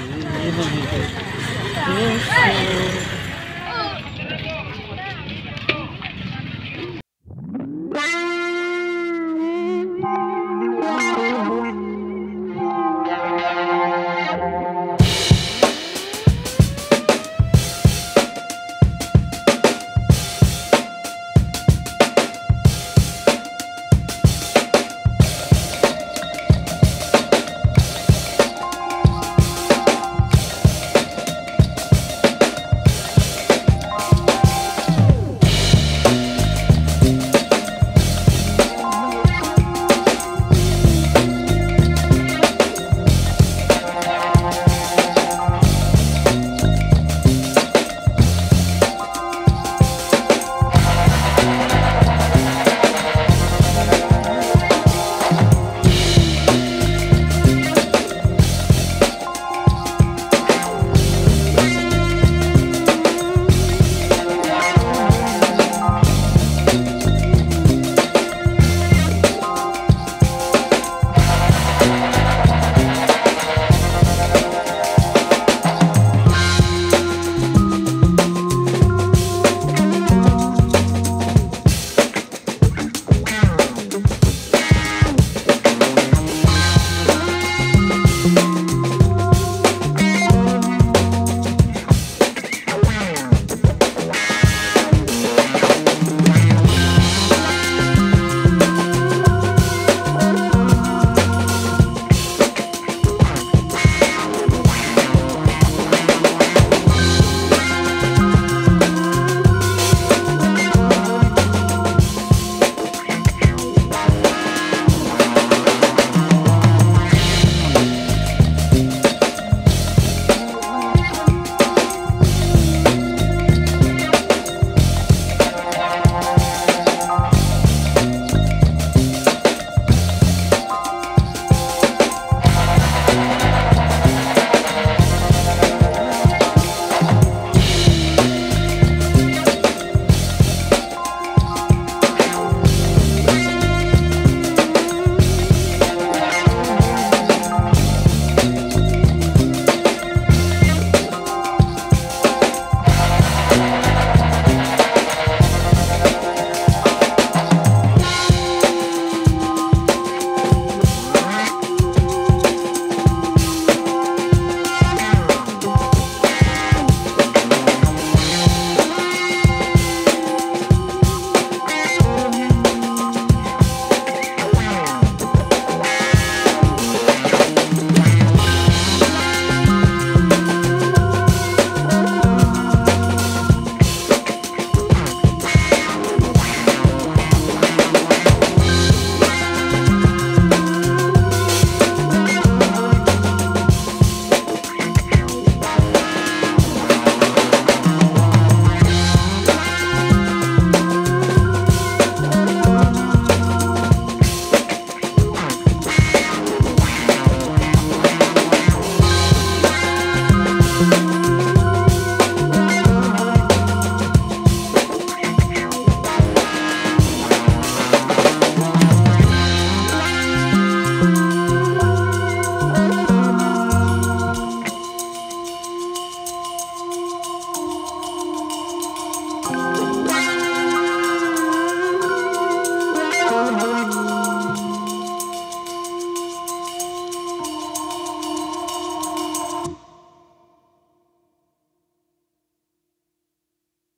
你的